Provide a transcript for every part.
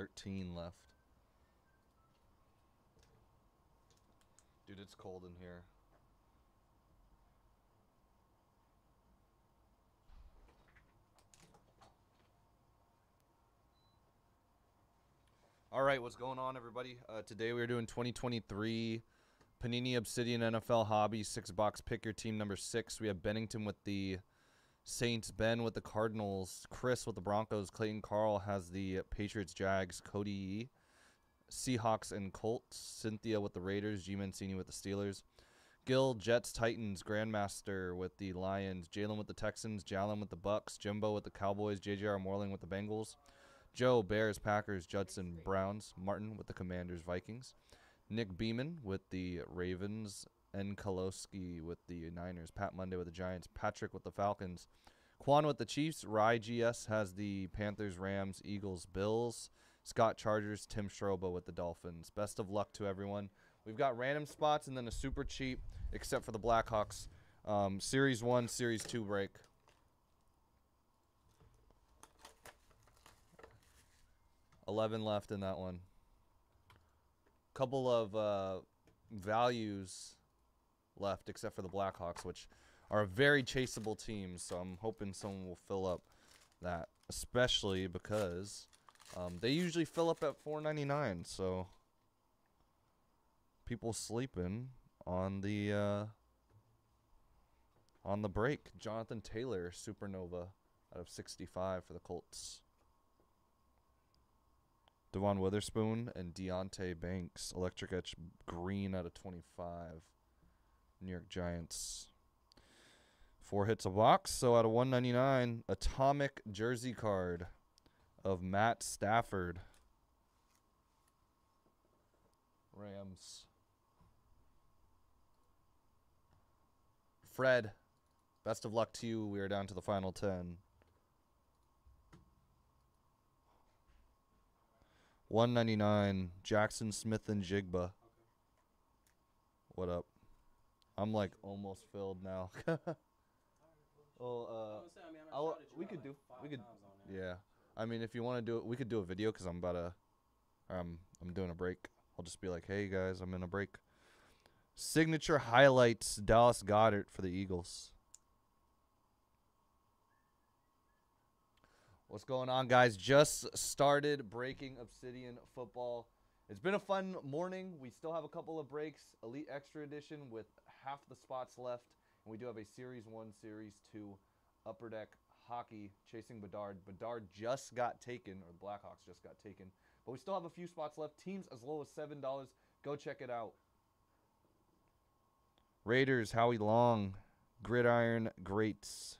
13 left. Dude, it's cold in here. All right, what's going on, everybody? Uh, today we are doing 2023 Panini Obsidian NFL Hobby six box pick your team number six. We have Bennington with the Saints, Ben with the Cardinals, Chris with the Broncos, Clayton Carl has the Patriots, Jags, Cody Seahawks and Colts, Cynthia with the Raiders, G Mancini with the Steelers, Gil Jets, Titans, Grandmaster with the Lions, Jalen with the Texans, Jalen with the Bucks, Jimbo with the Cowboys, JJR Morling with the Bengals. Joe, Bears, Packers, Judson, Browns, Martin with the Commanders, Vikings, Nick Beeman with the Ravens, N. Kolowski with the Niners, Pat Monday with the Giants, Patrick with the Falcons, Quan with the Chiefs, Rye GS has the Panthers, Rams, Eagles, Bills, Scott Chargers, Tim Strobo with the Dolphins. Best of luck to everyone. We've got random spots and then a super cheap, except for the Blackhawks. Um, series 1, Series 2 break. 11 left in that one. Couple of uh, values left, except for the Blackhawks, which are a very chaseable team. So I'm hoping someone will fill up that, especially because um, they usually fill up at 4.99. So people sleeping on the uh, on the break. Jonathan Taylor, Supernova, out of 65 for the Colts. Devon Witherspoon and Deonte Banks, Electric Etch Green out of 25. New York Giants. Four hits a box, so out of 199, Atomic Jersey card of Matt Stafford. Rams. Fred, best of luck to you. We are down to the final 10. 199 Jaxon Smith-Njigba. What up? I'm like almost filled now. well, uh, I'll, we could do we could yeah. I mean, if you want to do it, we could do a video because I'm about to, um, I'm doing a break. I'll just be like, hey guys, I'm in a break. Signature highlights Dallas Goedert for the Eagles. What's going on, guys? Just started breaking Obsidian football. It's been a fun morning. We still have a couple of breaks. Elite Extra Edition with half the spots left. And we do have a Series 1, Series 2 Upper Deck Hockey chasing Bedard. Bedard just got taken, or the Blackhawks just got taken. But we still have a few spots left. Teams as low as $7. Go check it out. Raiders, Howie Long, Gridiron Greats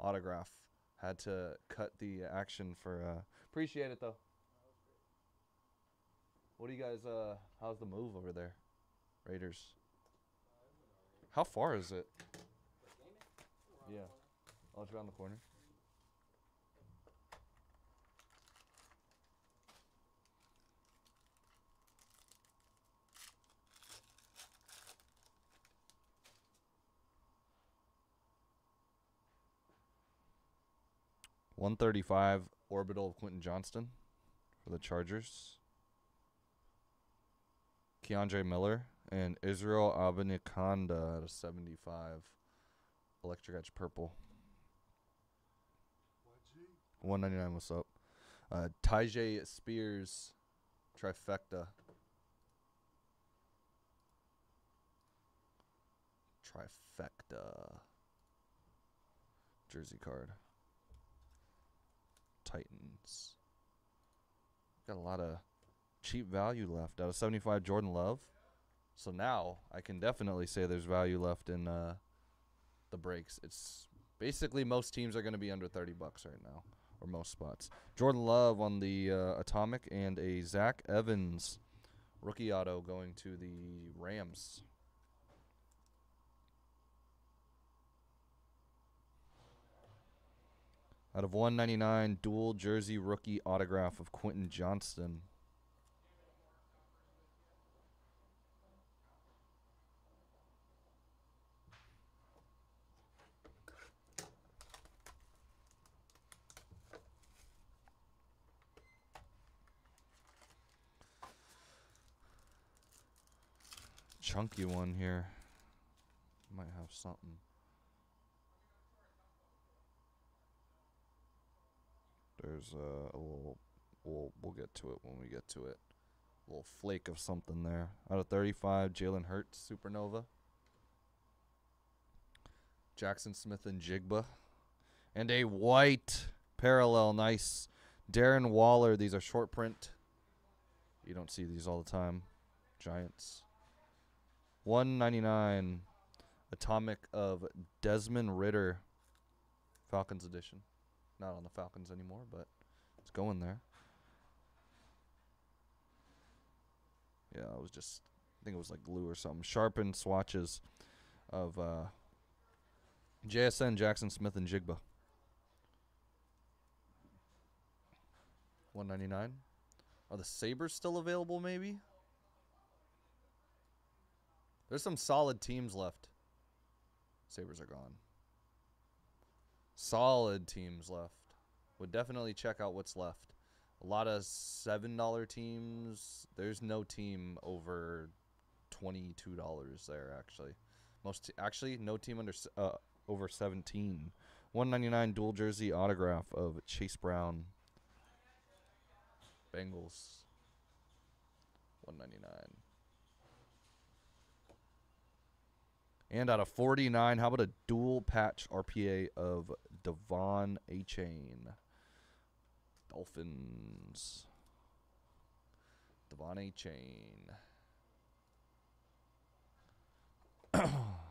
autograph. Had to cut the action for. Uh, appreciate it though. What do you guys? Uh, how's the move over there, Raiders? How far is it? Yeah. Oh, it's around the corner. One thirty-five orbital of Quentin Johnston for the Chargers. Kendre Miller and Israel Abanikanda out of 75. Electric Etch Purple. 199, what's up? Uh, Tyjae Spears trifecta. Trifecta. Jersey card. Titans. Got a lot of cheap value left out of 75 Jordan Love. So now I can definitely say there's value left in uh, the breaks. It's basically most teams are going to be under 30 bucks right now, or most spots. Jordan Love on the uh, Atomic and a Zach Evans rookie auto going to the Rams. Out of 199, dual jersey rookie autograph of Quentin Johnston. Chunky one here. Might have something. There's uh, a little. We'll we'll get to it when we get to it. A little flake of something there. Out of 35, Jalen Hurts, Supernova. Jaxon Smith-Njigba. And a white parallel, nice. Darren Waller. These are short print. You don't see these all the time. Giants. 199 Atomic of Desmond Ridder. Falcons edition. Not on the Falcons anymore, but it's going there. Yeah, it was just I think it was like glue or something. Sharpened swatches of uh JSN Jaxon Smith-Njigba. 199. Are the Sabres still available maybe? There's some solid teams left. Sabres are gone. Solid teams left. Would definitely check out what's left. A lot of $7 teams. There's no team over $22 there actually. Most actually no team under uh, over 17. 199 dual jersey autograph of Chase Brown. Bengals. 199. And out of 49, how about a dual patch RPA of De'Von Achane? Dolphins. De'Von Achane.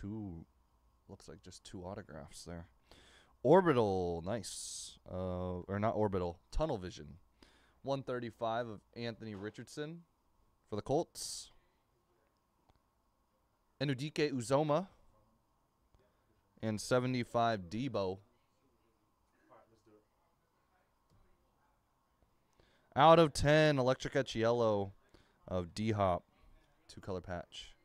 two, looks like just two autographs there. Orbital, nice. Uh, or not orbital, tunnel vision. 135 of Anthony Richardson for the Colts. Enudike Uzoma. And 75 Debo. Out of 10, Electric Etch Yellow of D Hop. Two color patch.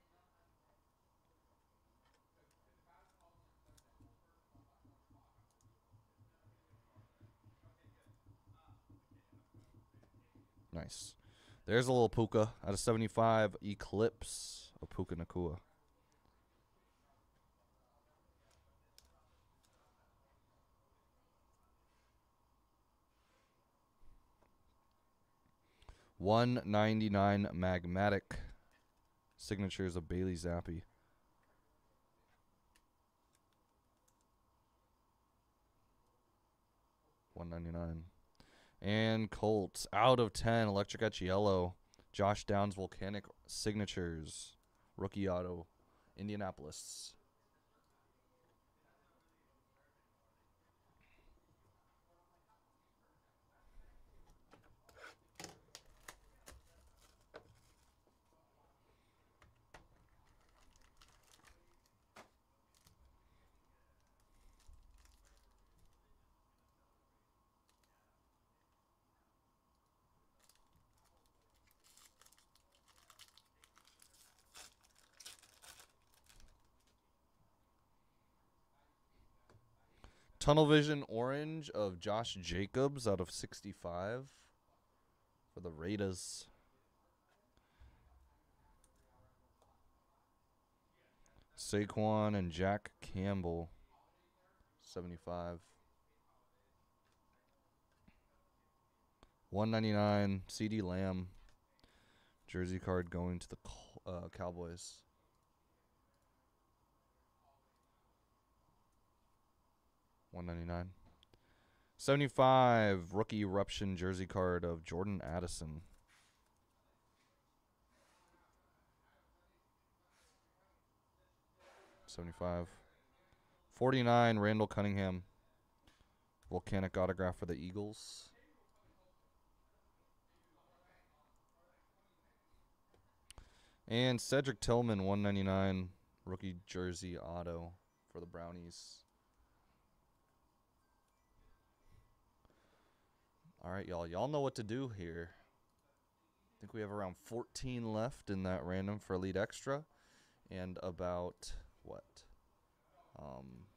Nice. There's a little Puka out of 75. Eclipse of Puka Nacua. One ninety nine magmatic signatures of Bailey Zappe. One ninety nine. And Colts out of 10. Electric Etch Yellow. Josh Downs Volcanic Signatures. Rookie Auto. Indianapolis. Tunnel Vision Orange of Josh Jacobs out of 65 for the Raiders. Saquon and Jack Campbell, 75. 199 CeeDee Lamb jersey card going to the uh, Cowboys. One ninety nine. Seventy five rookie eruption jersey card of Jordan Addison. Seventy five. Forty nine Randall Cunningham. Volcanic autograph for the Eagles. And Cedric Tillman, 199 rookie jersey auto for the Brownies. All right, y'all. Y'all know what to do here. I think we have around 14 left in that random for Elite Extra, and about what? Um,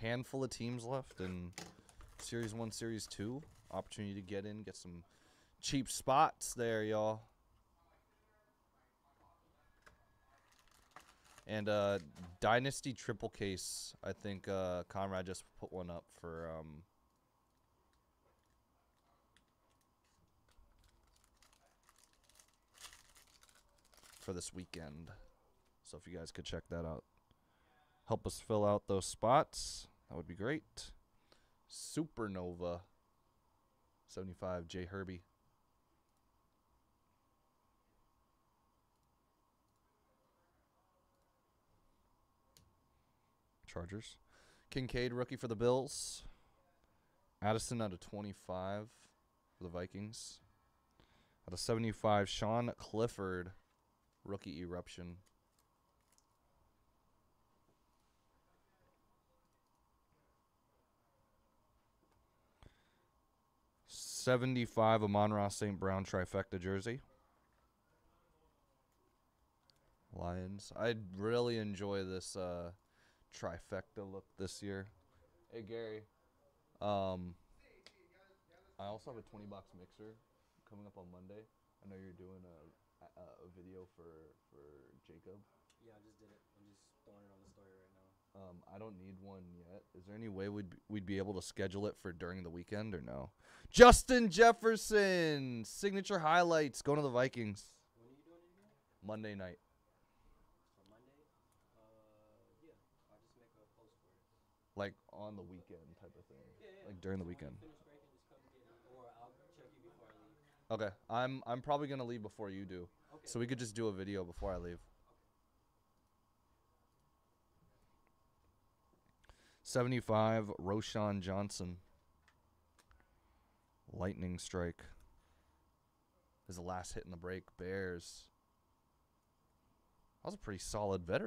handful of teams left in Series 1, Series 2. Opportunity to get in, get some cheap spots there, y'all. And uh, Dynasty Triple Case, I think uh, Conrad just put one up for um, for this weekend. So if you guys could check that out, help us fill out those spots, that would be great. Supernova 75 J Herbie. Chargers. Kincaid rookie for the Bills. Addison out of 25 for the Vikings. Out of 75, Sean Clifford rookie eruption. Seventy-five Amon-Ra St. Brown trifecta jersey. Lions. I really enjoy this uh, trifecta look this year. Hey Gary, um, I also have a twenty box mixer coming up on Monday. I know you're doing a a, a video for for Jacob. Yeah, I just did it. I'm just throwing it on the story right now. Um, I don't need one yet. Is there any way we'd be, we'd be able to schedule it for during the weekend or no? Justin Jefferson signature highlights going to the Vikings When are you doing it? Monday night. For Monday? Uh, yeah. I'll just make a post for it. like on the weekend type of thing, Yeah, yeah. like during the So weekend. you finish breaking, just come get it, or I'll check you before I leave. Okay, I'm I'm probably gonna leave before you do, Okay. so we could just do a video before I leave. Seventy-five, Roschon Johnson. Lightning strike. Is the last hit in the break. Bears. That was a pretty solid veteran.